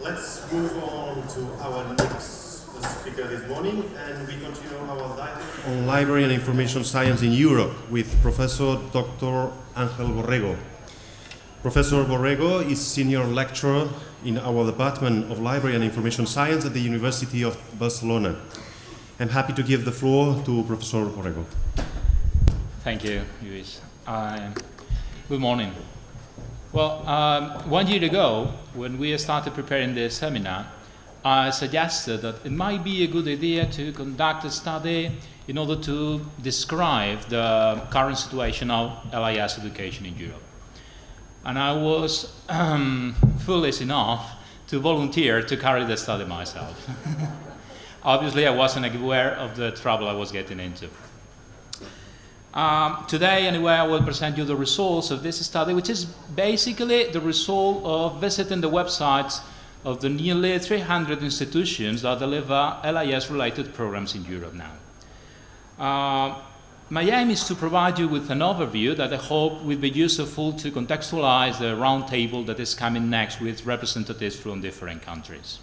Let's move on to our next speaker this morning, and we continue our dialogue on library and information science in Europe with Professor Dr. Angel Borrego. Professor Borrego is senior lecturer in our Department of Library and Information Science at the University of Barcelona. I'm happy to give the floor to Professor Borrego. Thank you, Luis. Uh, good morning. Well, um, one year ago, when we started preparing this seminar, I suggested that it might be a good idea to conduct a study in order to describe the current situation of LIS education in Europe. And I was um, foolish enough to volunteer to carry the study myself. Obviously, I wasn't aware of the trouble I was getting into. Um, today, anyway, I will present you the results of this study, which is basically the result of visiting the websites of the nearly 300 institutions that deliver LIS-related programs in Europe now. Uh, my aim is to provide you with an overview that I hope will be useful to contextualize the roundtable that is coming next with representatives from different countries.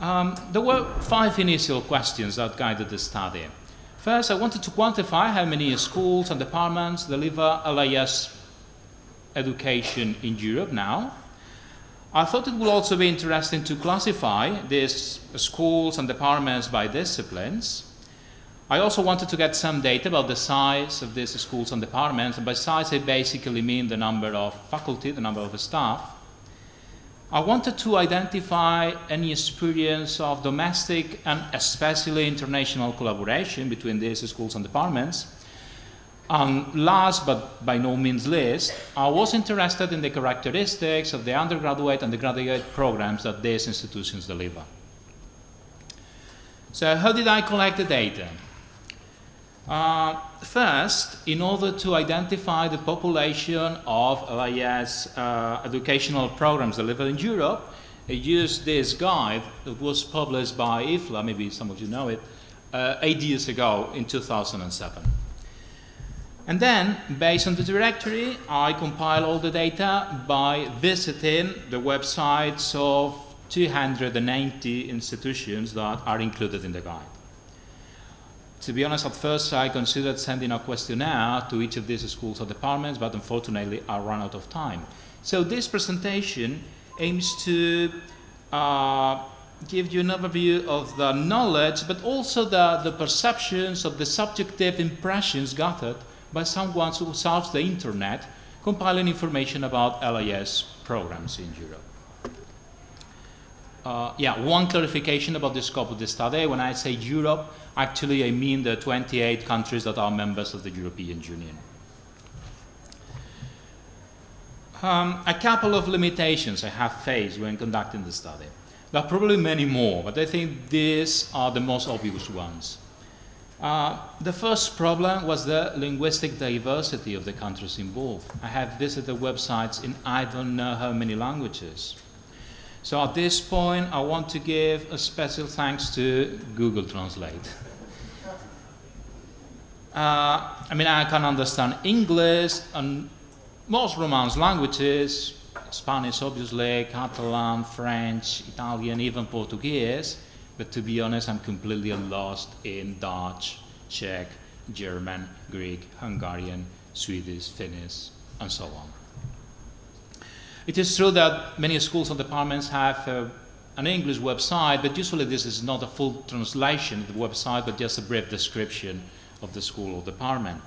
Um, there were five initial questions that guided the study. First, I wanted to quantify how many schools and departments deliver LIS education in Europe now. I thought it would also be interesting to classify these schools and departments by disciplines. I also wanted to get some data about the size of these schools and departments, and by size I basically mean the number of faculty, the number of staff. I wanted to identify any experience of domestic and especially international collaboration between these schools and departments. And last but by no means least, I was interested in the characteristics of the undergraduate and the graduate programs that these institutions deliver. So how did I collect the data? Uh, first, in order to identify the population of LIS uh, educational programs delivered in Europe, I used this guide that was published by IFLA, maybe some of you know it, uh, eight years ago in 2007. And then, based on the directory, I compile all the data by visiting the websites of 290 institutions that are included in the guide. To be honest, at first I considered sending a questionnaire to each of these schools or departments, but unfortunately I ran out of time. So this presentation aims to uh, give you an overview of the knowledge, but also the, the perceptions of the subjective impressions gathered by someone who surfs the internet, compiling information about LIS programs in Europe. Uh, yeah, one clarification about the scope of the study. When I say Europe, actually I mean the 28 countries that are members of the European Union. Um, a couple of limitations I have faced when conducting the study. There are probably many more, but I think these are the most obvious ones. Uh, the first problem was the linguistic diversity of the countries involved. I have visited websites in I don't know how many languages. So at this point, I want to give a special thanks to Google Translate. Uh, I mean, I can understand English and most Romance languages, Spanish obviously, Catalan, French, Italian, even Portuguese, but to be honest, I'm completely lost in Dutch, Czech, German, Greek, Hungarian, Swedish, Finnish, and so on. It is true that many schools and departments have uh, an English website, but usually this is not a full translation of the website, but just a brief description of the school or department.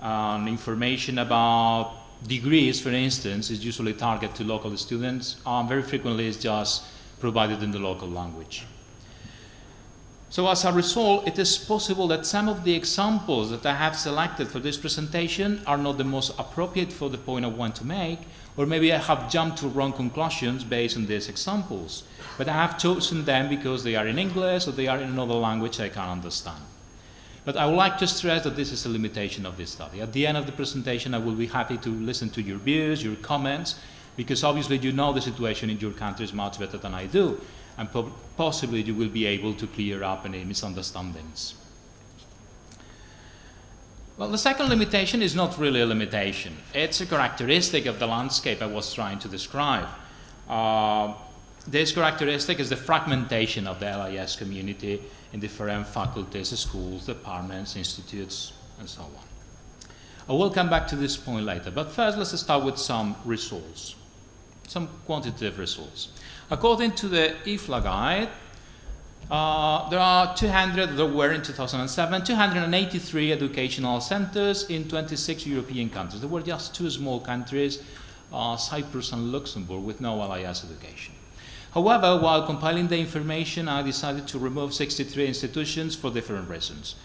Um, information about degrees, for instance, is usually targeted to local students. Um, very frequently, it's just provided in the local language. So as a result, it is possible that some of the examples that I have selected for this presentation are not the most appropriate for the point I want to make, or maybe I have jumped to wrong conclusions based on these examples. But I have chosen them because they are in English or they are in another language I can understand. But I would like to stress that this is a limitation of this study. At the end of the presentation, I will be happy to listen to your views, your comments, because obviously you know the situation in your countries much better than I do and po possibly you will be able to clear up any misunderstandings. Well, the second limitation is not really a limitation. It's a characteristic of the landscape I was trying to describe. Uh, this characteristic is the fragmentation of the LIS community in different faculties, schools, departments, institutes, and so on. I will come back to this point later, but first let's start with some results, some quantitative results. According to the IFLA guide, uh, there are 200, there were in 2007, 283 educational centers in 26 European countries. There were just two small countries, uh, Cyprus and Luxembourg, with no LIS education. However, while compiling the information, I decided to remove 63 institutions for different reasons.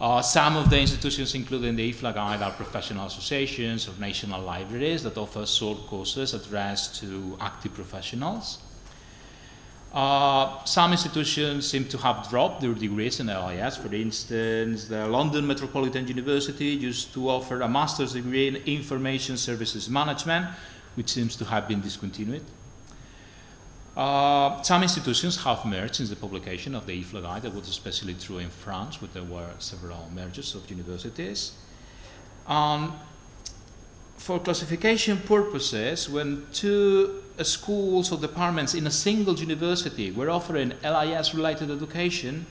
Uh, some of the institutions included in the IFLA guide are professional associations or national libraries that offer short courses addressed to active professionals. Uh, some institutions seem to have dropped their degrees in LIS. For instance, the London Metropolitan University used to offer a master's degree in information services management, which seems to have been discontinued. Uh, some institutions have merged since the publication of the IFLA guide. That was especially true in France, where there were several mergers of universities. Um, for classification purposes, when two schools or departments in a single university were offering LIS-related education,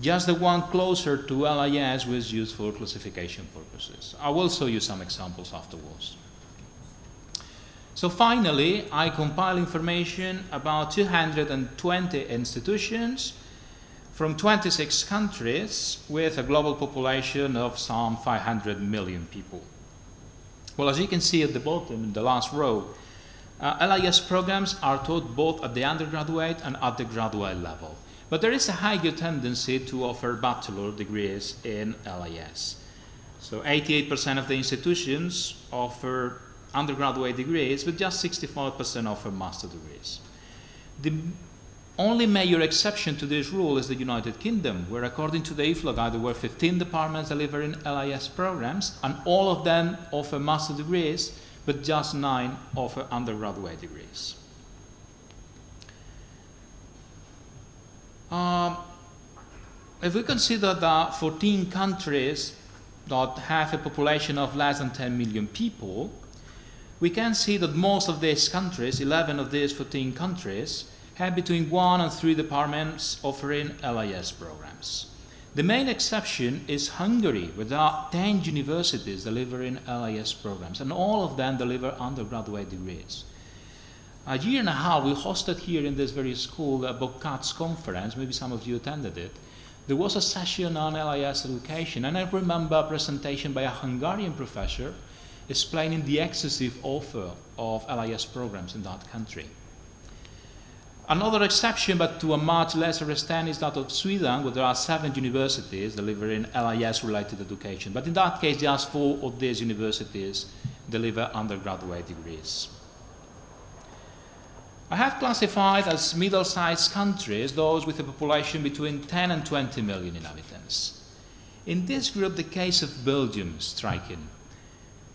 just the one closer to LIS was used for classification purposes. I will show you some examples afterwards. So finally, I compile information about 220 institutions from 26 countries with a global population of some 500 million people. Well, as you can see at the bottom, in the last row, uh, LIS programs are taught both at the undergraduate and at the graduate level. But there is a higher tendency to offer bachelor degrees in LIS. So 88% of the institutions offer undergraduate degrees, but just 65% offer master degrees. The only major exception to this rule is the United Kingdom, where according to the IFLA guide, there were 15 departments delivering LIS programs, and all of them offer master degrees, but just nine offer undergraduate degrees. Um, if we consider that 14 countries that have a population of less than 10 million people, we can see that most of these countries, 11 of these 14 countries, have between one and three departments offering LIS programs. The main exception is Hungary, where there are 10 universities delivering LIS programs, and all of them deliver undergraduate degrees. A year and a half, we hosted here in this very school the BOBCATSSS conference, maybe some of you attended it. There was a session on LIS education, and I remember a presentation by a Hungarian professor explaining the excessive offer of LIS programs in that country. Another exception, but to a much lesser extent, is that of Sweden, where there are seven universities delivering LIS-related education. But in that case, just four of these universities deliver undergraduate degrees. I have classified as middle-sized countries those with a population between 10 and 20 million inhabitants. In this group, the case of Belgium striking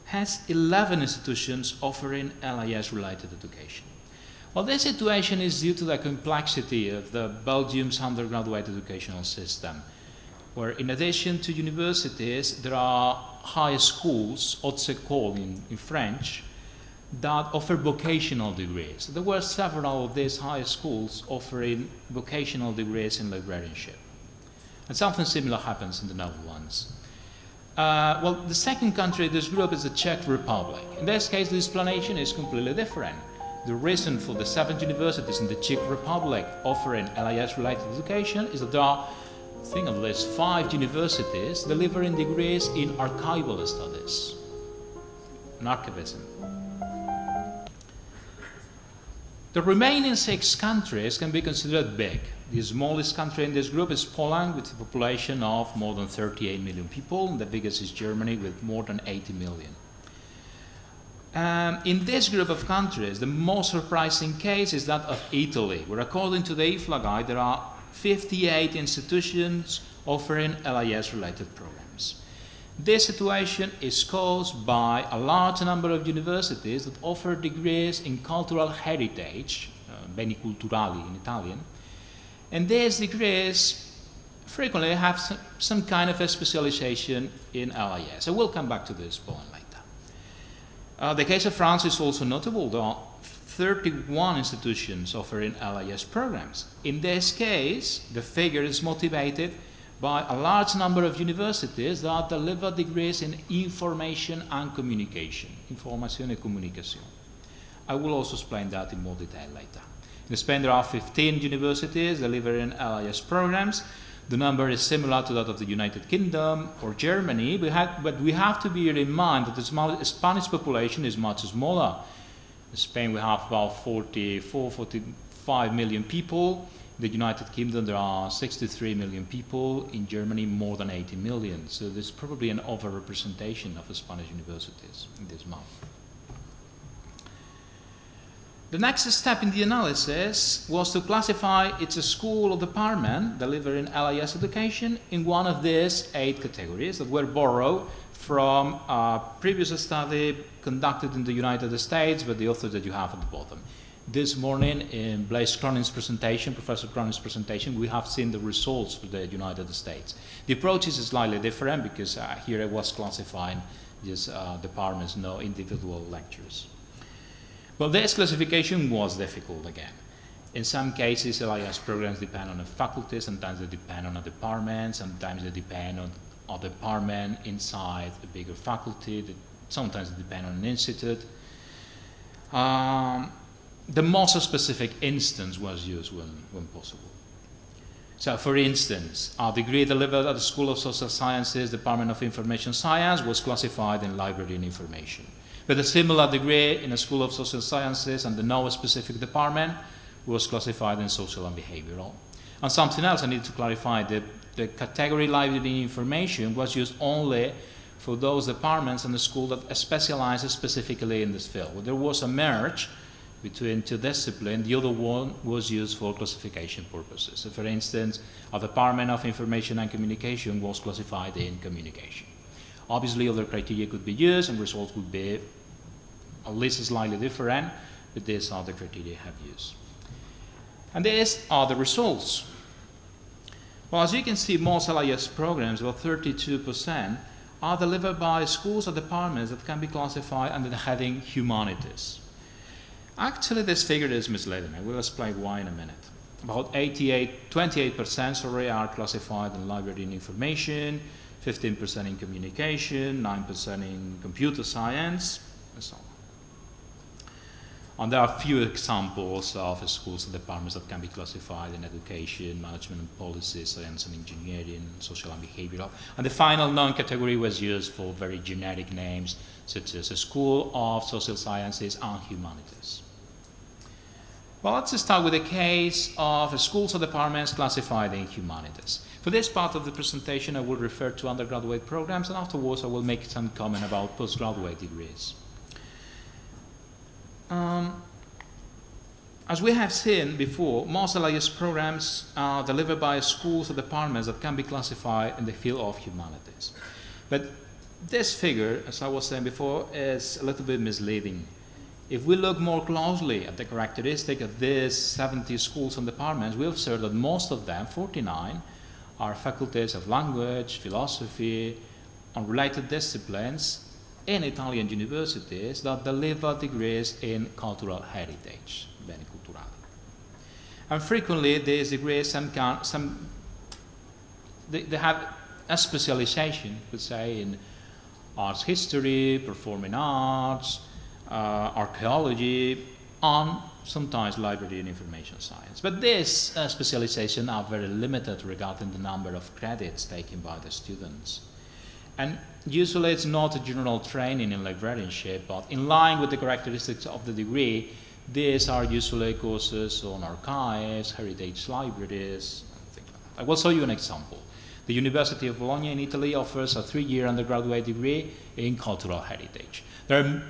has 11 institutions offering LIS-related education. Well, this situation is due to the complexity of the Belgium's undergraduate educational system, where in addition to universities, there are high schools, hautes écoles in, in French, that offer vocational degrees. There were several of these high schools offering vocational degrees in librarianship. And something similar happens in the Netherlands. Uh, well, the second country this group is the Czech Republic. In this case, the explanation is completely different. The reason for the seven universities in the Czech Republic offering LIS-related education is that there are, I think at least five universities delivering degrees in archival studies, in archivism. The remaining six countries can be considered big. The smallest country in this group is Poland, with a population of more than 38 million people, and the biggest is Germany, with more than 80 million. Um, in this group of countries, the most surprising case is that of Italy, where according to the IFLA guide, there are 58 institutions offering LIS-related programs. This situation is caused by a large number of universities that offer degrees in cultural heritage, uh, beni culturali in Italian, and these degrees frequently have some, some kind of a specialization in LIS. I will come back to this point. Uh, the case of France is also notable. There are 31 institutions offering LIS programs. In this case, the figure is motivated by a large number of universities that deliver degrees in information and communication, information and communication. I will also explain that in more detail later. In Spain, there are 15 universities delivering LIS programs. The number is similar to that of the United Kingdom or Germany, but, have, but we have to bear in mind that the Spanish population is much smaller. In Spain, we have about 44, 45 million people. In the United Kingdom, there are 63 million people. In Germany, more than 80 million. So there's probably an overrepresentation of the Spanish universities in this map. The next step in the analysis was to classify its a school or department delivering LIS education in one of these eight categories that were borrowed from a previous study conducted in the United States by the author that you have at the bottom. This morning in Blaise Cronin's presentation, Professor Cronin's presentation, we have seen the results for the United States. The approach is slightly different because uh, here I was classifying these uh, departments, no individual lectures. But this classification was difficult again. In some cases, LIS programs depend on a faculty, sometimes they depend on a department, sometimes they depend on a department inside a bigger faculty, sometimes they depend on an institute. Um, the most specific instance was used when, when possible. So, for instance, our degree delivered at the School of Social Sciences, Department of Information Science, was classified in Library and Information. But a similar degree in a School of Social Sciences and the no specific department was classified in Social and Behavioral. And something else I need to clarify, the category library information was used only for those departments in the school that specialize specifically in this field. There was a merge between two disciplines, the other one was used for classification purposes. So for instance, a Department of Information and Communication was classified in communication. Obviously, other criteria could be used and results would be at least slightly different, but these are the criteria I have used. And these are the results. Well, as you can see, most LIS programs, about 32%, are delivered by schools or departments that can be classified under the heading humanities. Actually, this figure is misleading. I will explain why in a minute. About 88, 28% sorry, are classified in library and information, 15% in communication, 9% in computer science, and there are a few examples of schools and departments that can be classified in education, management and policy, science and engineering, social and behavioral. And the final non-category was used for very generic names, such as a School of Social Sciences and Humanities. Well, let's start with the case of schools or departments classified in humanities. For this part of the presentation, I will refer to undergraduate programs, and afterwards I will make some comment about postgraduate degrees. Um, as we have seen before, most LIS programs are delivered by schools or departments that can be classified in the field of humanities. But this figure, as I was saying before, is a little bit misleading. If we look more closely at the characteristic of these 70 schools and departments, we observe that most of them, 49, are faculties of language, philosophy, and related disciplines in Italian universities that deliver degrees in cultural heritage, beni culturali. And frequently these degrees some, can, some they, they have a specialization, let's say, in arts history, performing arts, uh, archaeology, and sometimes library and information science. But these uh, specializations are very limited regarding the number of credits taken by the students. And usually it's not a general training in librarianship, but in line with the characteristics of the degree, these are usually courses on archives, heritage libraries. I will show you an example. The University of Bologna in Italy offers a three-year undergraduate degree in cultural heritage. There are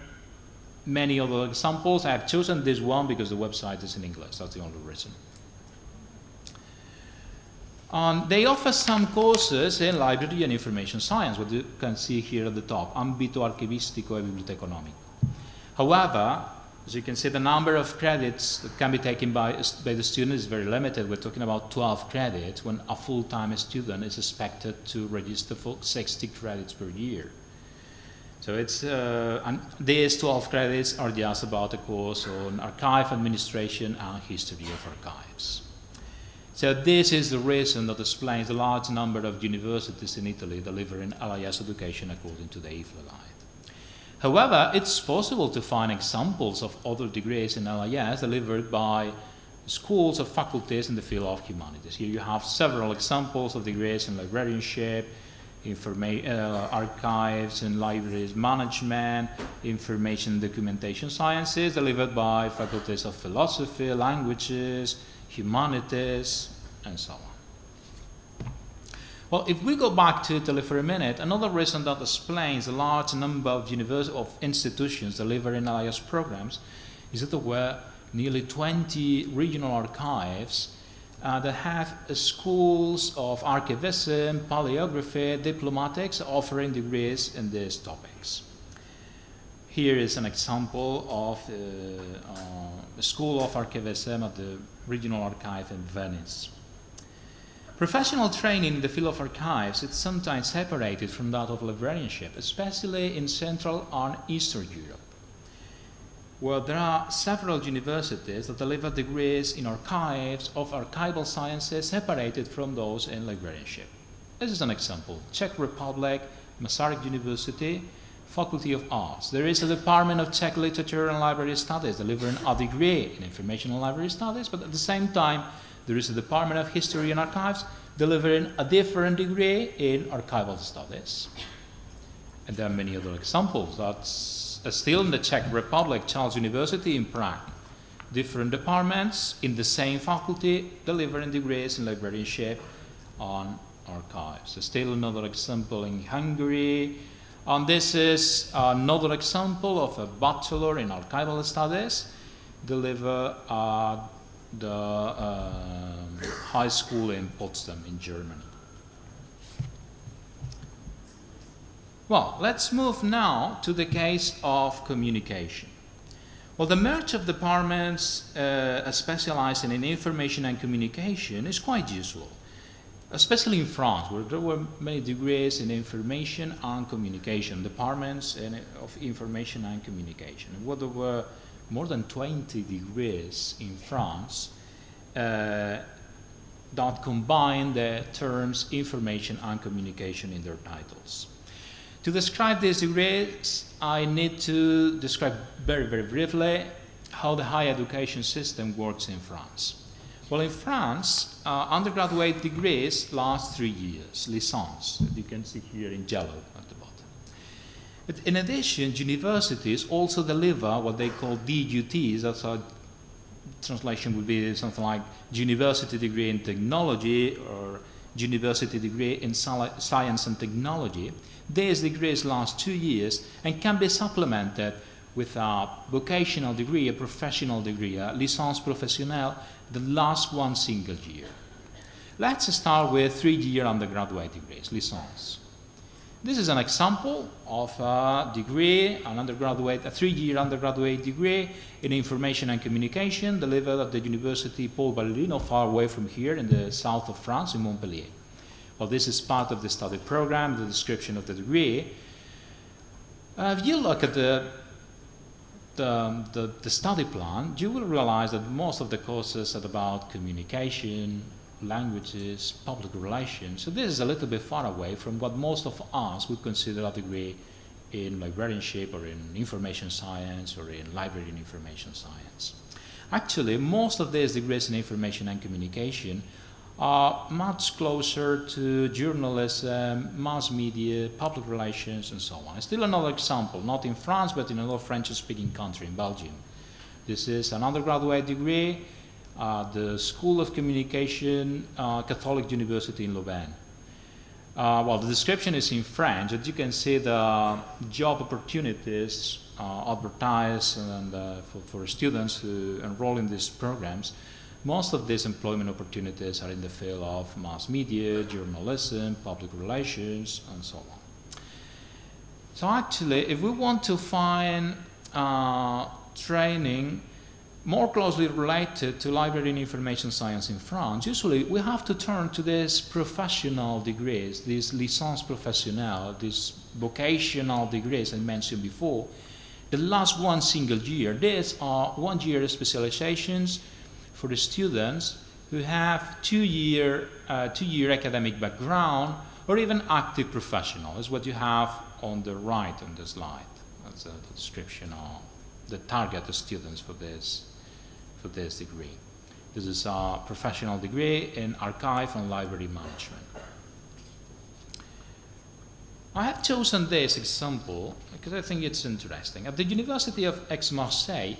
many other examples. I have chosen this one because the website is in English. That's the only reason. Um, they offer some courses in library and information science, what you can see here at the top, ambito archivistico e biblioteconomico. However, as you can see, the number of credits that can be taken by, by the student is very limited. We're talking about 12 credits when a full-time student is expected to register for 60 credits per year. So it's uh, and these 12 credits are just about a course on archive administration and history of archives. So this is the reason that explains the large number of universities in Italy delivering LIS education according to the IFLA guide. However, it's possible to find examples of other degrees in LIS delivered by schools or faculties in the field of humanities. Here you have several examples of degrees in librarianship, uh, archives and libraries management, information documentation sciences delivered by faculties of philosophy, languages, humanities, and so on. Well, if we go back to Italy for a minute, another reason that explains the large number of, university, of institutions delivering LIS programs is that there were nearly 20 regional archives uh, that have uh, schools of archivism, paleography, diplomatics offering degrees in these topics. Here is an example of uh, uh, a school of archivism at the Regional Archive in Venice. Professional training in the field of archives is sometimes separated from that of librarianship, especially in Central and Eastern Europe, where there are several universities that deliver degrees in archives of archival sciences separated from those in librarianship. This is an example. Czech Republic, Masaryk University, Faculty of Arts. There is a Department of Czech Literature and Library Studies delivering a degree in Information and Library Studies, but at the same time, there is a Department of History and Archives delivering a different degree in Archival Studies. And there are many other examples. That's uh, still in the Czech Republic, Charles University in Prague. Different departments in the same faculty delivering degrees in librarianship on archives. Still another example in Hungary, and this is another example of a bachelor in archival studies delivered at the um, high school in Potsdam in Germany. Well, let's move now to the case of communication. Well, the merge of departments uh, specializing in information and communication is quite usual especially in France, where there were many degrees in information and communication, departments of information and communication. Where there were more than 20 degrees in France uh, that combine the terms information and communication in their titles. To describe these degrees, I need to describe very, very briefly how the higher education system works in France. Well, in France, uh, undergraduate degrees last three years, licence, you can see here in yellow at the bottom. But in addition, universities also deliver what they call DUTs, that's a translation would be something like university degree in technology or university degree in science and technology. These degrees last two years and can be supplemented with a vocational degree, a professional degree, a licence professionnelle, the last one single year. Let's start with three-year undergraduate degrees, licence. This is an example of a degree, an undergraduate, a three-year undergraduate degree in information and communication delivered at the University Paul Valéry, not far away from here in the south of France, in Montpellier. Well, this is part of the study program, the description of the degree. Uh, if you look at the the, um, the, the, study plan, you will realize that most of the courses are about communication, languages, public relations. So this is a little bit far away from what most of us would consider a degree in librarianship or in information science or in library and information science. Actually, most of these degrees in information and communication are much closer to journalism, mass media, public relations, and so on. Still another example, not in France, but in another French-speaking country, in Belgium. This is an undergraduate degree the School of Communication, uh, Catholic University in Louvain. Uh, well, the description is in French, but you can see the job opportunities uh, advertised and, uh, for, for students who enroll in these programs. Most of these employment opportunities are in the field of mass media, journalism, public relations, and so on. So actually, if we want to find uh, training more closely related to library and information science in France, usually we have to turn to these professional degrees, these licence professionnelle, these vocational degrees I mentioned before. The last one single year, these are one year specializations for the students who have two year, uh, two year academic background or even active professional, is what you have on the right on the slide. That's a description of the target students for this for this degree. This is a professional degree in archive and library management. I have chosen this example because I think it's interesting. At the University of Aix-Marseille,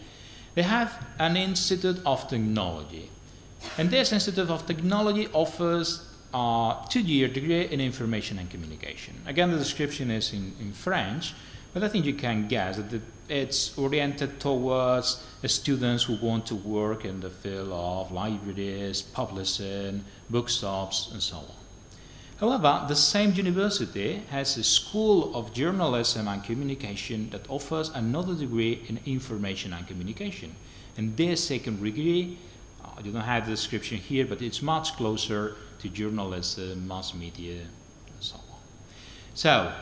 they have an Institute of Technology. And this Institute of Technology offers a two-year degree in information and communication. Again, the description is in, in French, but I think you can guess that it's oriented towards students who want to work in the field of libraries, publishing, bookshops, and so on. However, the same university has a School of Journalism and Communication that offers another degree in Information and Communication. And this second degree, uh, I don't have the description here, but it's much closer to journalism, mass media, and so on. So,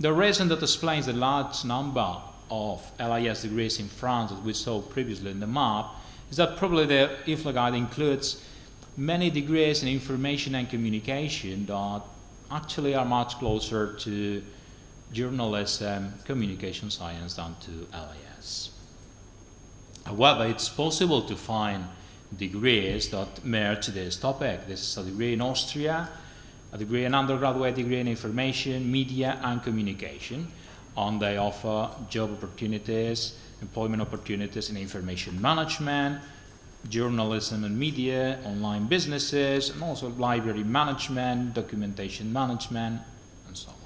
the reason that explains the large number of LIS degrees in France that we saw previously in the map is that probably the IFLA guide includes many degrees in information and communication that actually are much closer to journalism, communication science than to LIS. However, it's possible to find degrees that merge this topic. This is a degree in Austria, a degree, an undergraduate degree in information, media, and communication and they offer job opportunities, employment opportunities in information management, journalism and media, online businesses, and also library management, documentation management, and so on.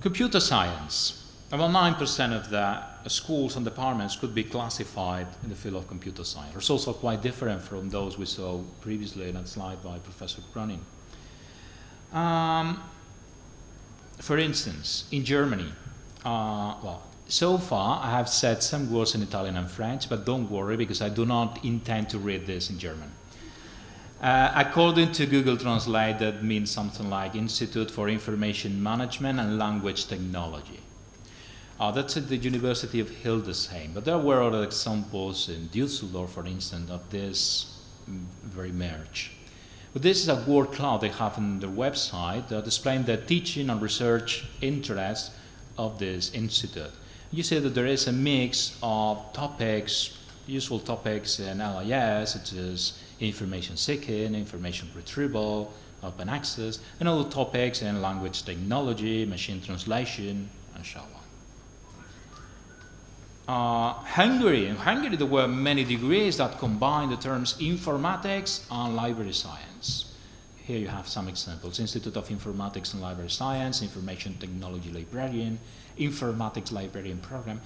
Computer science. About 9% of the schools and departments could be classified in the field of computer science. It's also quite different from those we saw previously in that slide by Professor Cronin. Um, for instance, in Germany, uh, well, so far I have said some words in Italian and French, but don't worry because I do not intend to read this in German. Uh, according to Google Translate, that means something like Institute for Information Management and Language Technology. Uh, that's at the University of Hildesheim, but there were other examples in Düsseldorf, for instance, of this mm, very merge. But this is a word cloud they have on their website uh, displaying the teaching and research interests of this institute. You see that there is a mix of topics, useful topics in LIS, such as information seeking, information retrieval, open access, and other topics in language technology, machine translation, and so on. Uh, Hungary. In Hungary, there were many degrees that combine the terms informatics and library science. Here you have some examples. Institute of Informatics and Library Science, Information Technology Librarian, Informatics Librarian Program.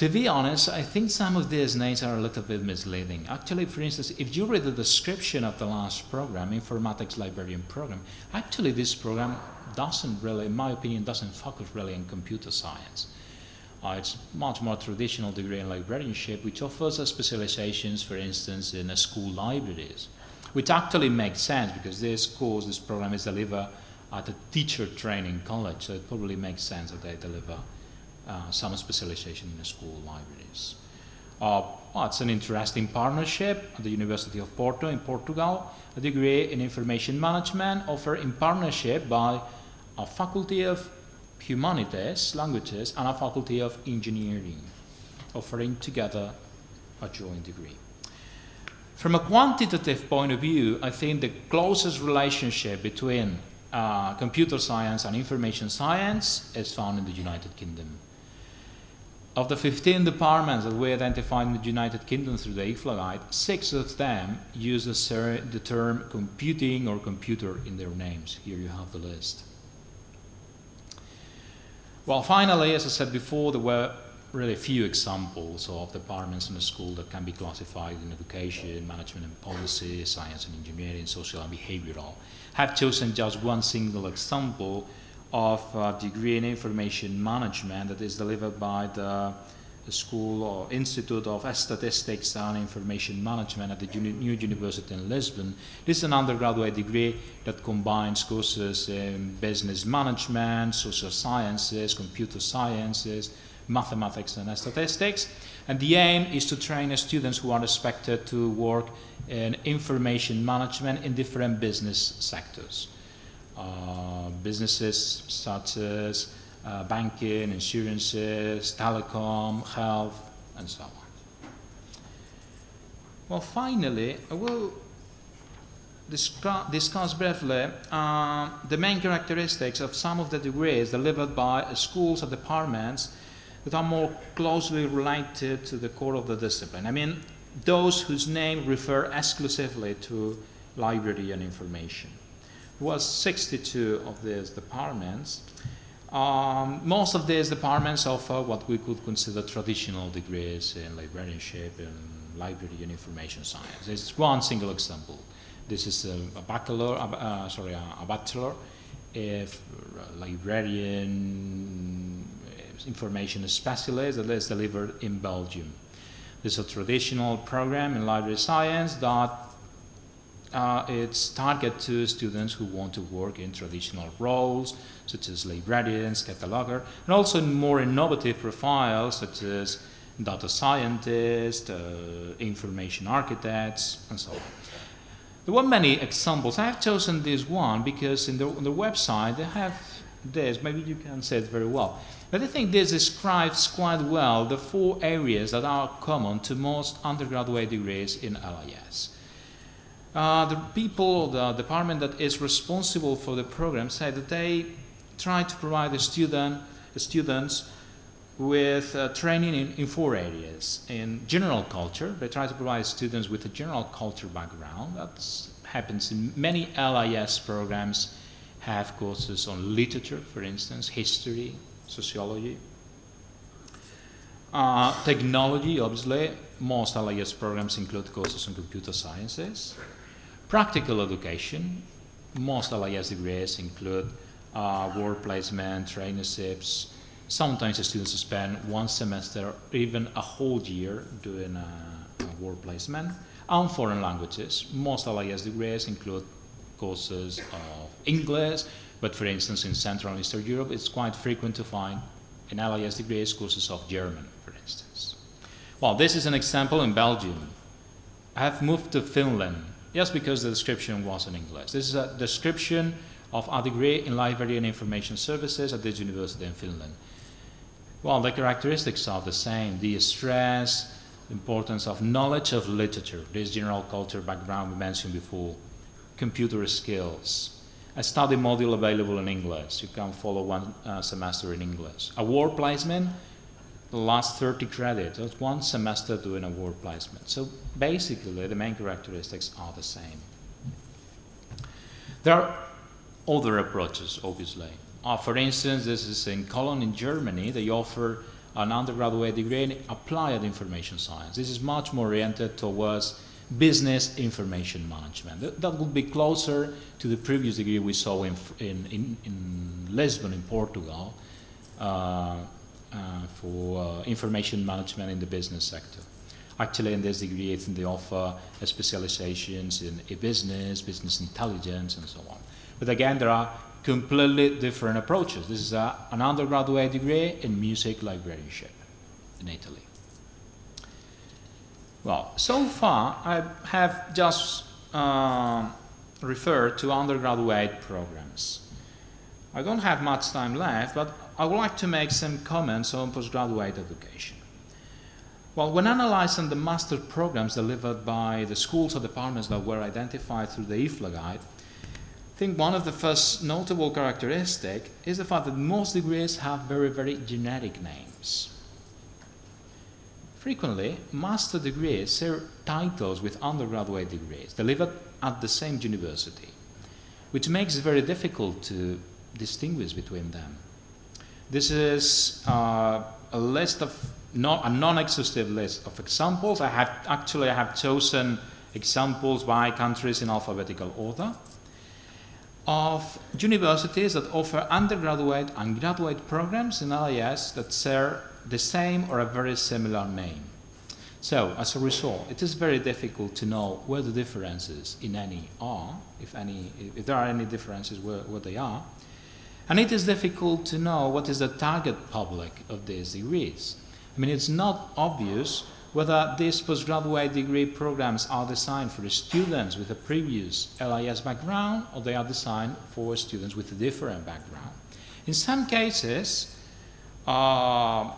To be honest, I think some of these names are a little bit misleading. Actually, for instance, if you read the description of the last program, Informatics Librarian Program, actually this program doesn't really, in my opinion, doesn't focus really on computer science. Uh, it's much more traditional degree in librarianship, which offers specializations, for instance, in school libraries, which actually makes sense because this course, this program is delivered at a teacher training college, so it probably makes sense that they deliver uh, some specialization in school libraries. Uh, well, it's an interesting partnership at the University of Porto in Portugal, a degree in information management offered in partnership by a faculty of humanities, languages, and a faculty of engineering, offering together a joint degree. From a quantitative point of view, I think the closest relationship between uh, computer science and information science is found in the United Kingdom. Of the 15 departments that we identified in the United Kingdom through the IFLA guide, six of them use the term computing or computer in their names. Here you have the list. Well, finally, as I said before, there were really few examples of departments in a school that can be classified in education, management and policy, science and engineering, social and behavioral. Have chosen just one single example of a degree in information management that is delivered by the, the School or Institute of Statistics and Information Management at the Uni New University in Lisbon. This is an undergraduate degree that combines courses in business management, social sciences, computer sciences, mathematics and statistics. And the aim is to train students who are expected to work in information management in different business sectors. Uh, businesses such as uh, banking, insurances, telecom, health, and so on. Well, finally, I will discuss briefly uh, the main characteristics of some of the degrees delivered by schools and departments that are more closely related to the core of the discipline. I mean, those whose name refer exclusively to library and information There was 62 of these departments. Um, most of these departments offer what we could consider traditional degrees in librarianship and library and information science. It's one single example. This is a, a bachelor, uh, sorry, a, a bachelor, if librarian information specialist that is delivered in Belgium. This is a traditional program in library science that uh, it's targeted to students who want to work in traditional roles, such as librarians, cataloger, and also in more innovative profiles, such as data scientists, uh, information architects, and so on. There were many examples. I have chosen this one because in the, on the website they have this. Maybe you can say it very well. But I think this describes quite well the four areas that are common to most undergraduate degrees in LIS. Uh, the people, the department that is responsible for the program say that they try to provide the, student, the students with uh, training in, in, four areas. In general culture, they try to provide students with a general culture background. That happens in many LIS programs have courses on literature, for instance, history, sociology. Uh, technology, obviously, most LIS programs include courses on computer sciences. Practical education, most LIS degrees include uh, work placement, traineeships. Sometimes the students spend one semester, even a whole year doing a, a work placement. And foreign languages, most LIS degrees include courses of English, but for instance in Central and Eastern Europe it's quite frequent to find in LIS degrees courses of German, for instance. Well, this is an example in Belgium. I have moved to Finland Yes, because the description was in English. This is a description of a degree in library and information services at this university in Finland. Well, the characteristics are the same. The stress, importance of knowledge of literature, this general culture background we mentioned before, computer skills, a study module available in English. You can follow one uh, semester in English. A work placement, the last 30 credits. That's one semester doing a work placement. So basically, the main characteristics are the same. There are other approaches, obviously. Uh, for instance, this is in Cologne in Germany. They offer an undergraduate degree in applied information science. This is much more oriented towards business information management. That, that would be closer to the previous degree we saw in, in, in, in Lisbon, in Portugal. Uh, uh, for uh, information management in the business sector. Actually, in this degree, they offer specializations in e-business, business intelligence, and so on. But again, there are completely different approaches. This is a, an undergraduate degree in music librarianship in Italy. Well, so far I have just uh, referred to undergraduate programs. I don't have much time left, but I would like to make some comments on postgraduate education. Well, when analyzing the master programs delivered by the schools or departments that were identified through the IFLA guide, I think one of the first notable characteristic is the fact that most degrees have very, very generic names. Frequently, master degrees share titles with undergraduate degrees delivered at the same university, which makes it very difficult to distinguish between them. This is uh, a list of not a non-exhaustive list of examples. I have actually I have chosen examples by countries in alphabetical order. of universities that offer undergraduate and graduate programs in LIS that share the same or a very similar name. So, as a result, it is very difficult to know where the differences in any are, if, any, if there are any differences, where, where they are. And it is difficult to know what is the target public of these degrees. I mean, it's not obvious whether these postgraduate degree programs are designed for students with a previous LIS background or they are designed for students with a different background. In some cases, uh,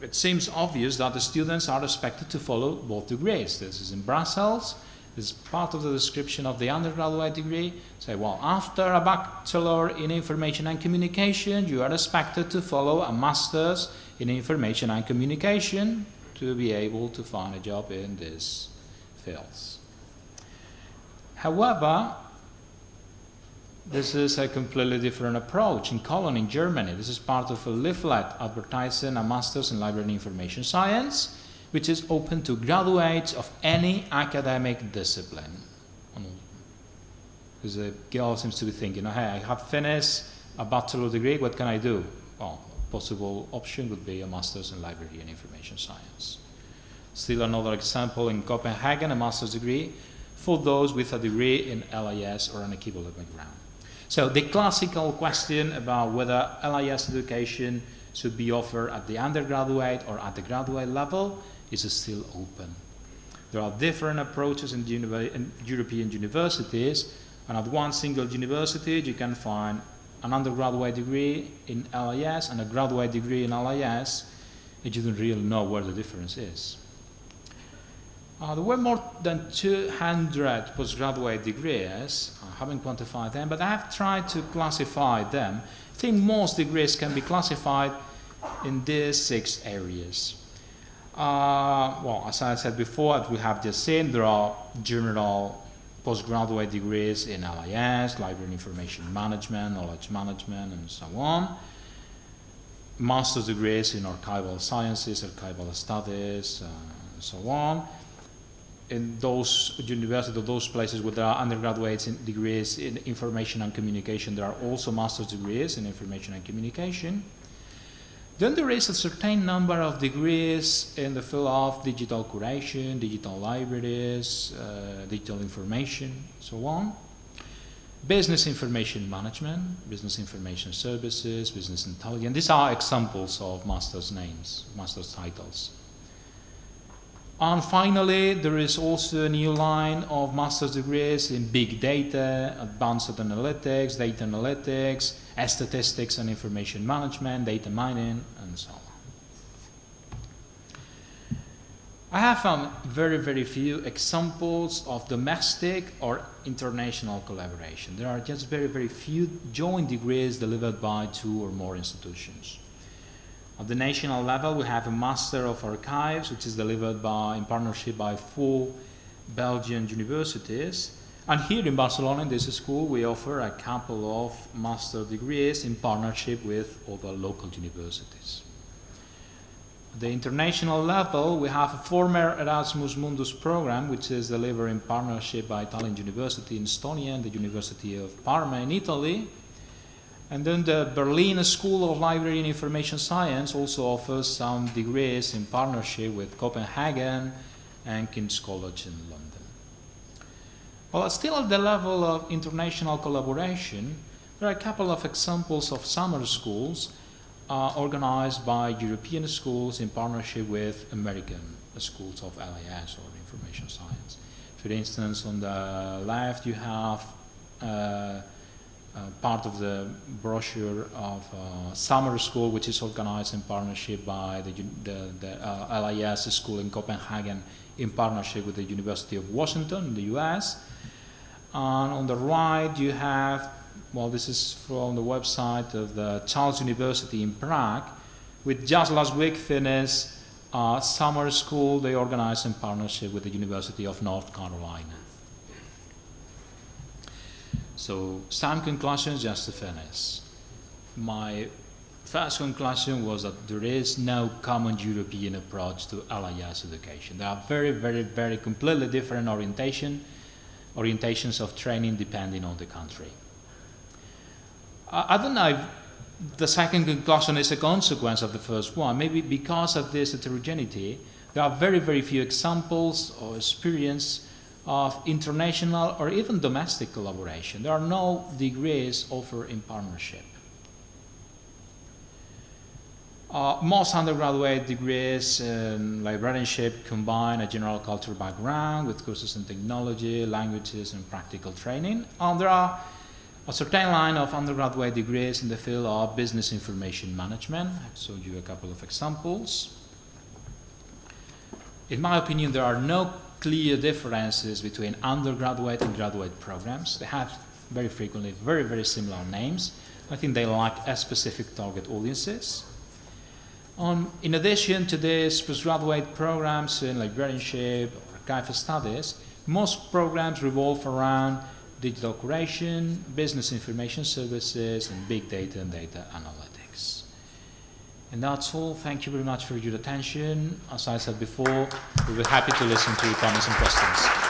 it seems obvious that the students are expected to follow both degrees. This is in Brussels. This is part of the description of the undergraduate degree. Say, well, after a bachelor in information and communication, you are expected to follow a master's in information and communication to be able to find a job in these fields. However, this is a completely different approach. In Cologne, in Germany, this is part of a leaflet advertising a master's in library and information science, which is open to graduates of any academic discipline. Because the girl seems to be thinking, oh, hey, I have finished a bachelor degree, what can I do? Well, a possible option would be a master's in library and information science. Still another example in Copenhagen, a master's degree for those with a degree in LIS or an equivalent background. So the classical question about whether LIS education should be offered at the undergraduate or at the graduate level is still open. There are different approaches in, in European universities, and at one single university you can find an undergraduate degree in LIS and a graduate degree in LIS, and you don't really know where the difference is. Uh, there were more than 200 postgraduate degrees. I haven't quantified them, but I have tried to classify them. I think most degrees can be classified in these six areas. Uh, well, as I said before, we have just seen, there are general postgraduate degrees in LIS, Library and Information Management, Knowledge Management, and so on. Master's degrees in Archival Sciences, Archival Studies, uh, and so on in those universities, or those places where there are undergraduate degrees in information and communication, there are also master's degrees in information and communication. Then there is a certain number of degrees in the field of digital curation, digital libraries, uh, digital information, so on. Business information management, business information services, business intelligence. These are examples of master's names, master's titles. And finally, there is also a new line of master's degrees in big data, advanced analytics, data analytics, statistics and information management, data mining, and so on. I have found very, very few examples of domestic or international collaboration. There are just very, very few joint degrees delivered by two or more institutions. At the national level, we have a Master of Archives, which is delivered by, in partnership by four Belgian universities. And here in Barcelona, in this school, we offer a couple of master degrees in partnership with other local universities. At the international level, we have a former Erasmus Mundus program, which is delivered in partnership by Tallinn University in Estonia and the University of Parma in Italy, and then the Berlin School of Library and Information Science also offers some degrees in partnership with Copenhagen and King's College in London. Well, still at the level of international collaboration, there are a couple of examples of summer schools uh, organized by European schools in partnership with American schools of LIS or information science. For instance, on the left you have uh, part of the brochure of uh, summer school, which is organized in partnership by the, the, the uh, LIS school in Copenhagen in partnership with the University of Washington in the US. And on the right, you have, well, this is from the website of the Charles University in Prague, with just last week finished uh, summer school they organized in partnership with the University of North Carolina. So some conclusions just to finish. My first conclusion was that there is no common European approach to LIS education. There are very, very, very completely different orientation, orientations of training depending on the country. I, I don't know if the second conclusion is a consequence of the first one. Maybe because of this heterogeneity, there are very, very few examples or experience of international or even domestic collaboration. There are no degrees offered in partnership. Uh, most undergraduate degrees in librarianship combine a general cultural background with courses in technology, languages, and practical training. And there are a certain line of undergraduate degrees in the field of business information management. I've showed you a couple of examples. In my opinion, there are no clear differences between undergraduate and graduate programs. They have very frequently very, very similar names. I think they lack a specific target audiences. On, in addition to these postgraduate programs in librarianship or archival studies, most programs revolve around digital curation, business information services, and big data and data analytics. And that's all. Thank you very much for your attention. As I said before, we'll be happy to listen to your comments and questions.